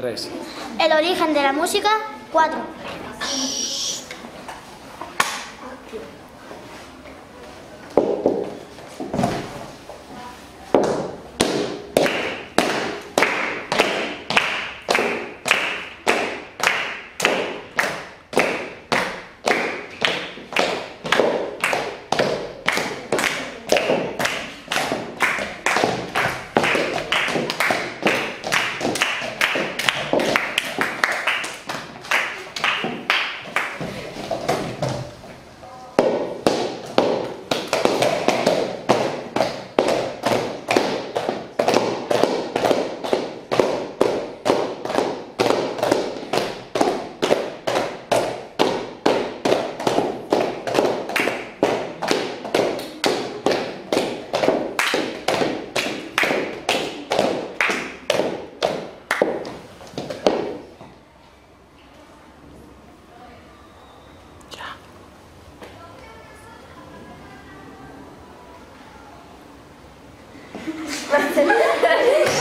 3. El origen de la música, 4. 何?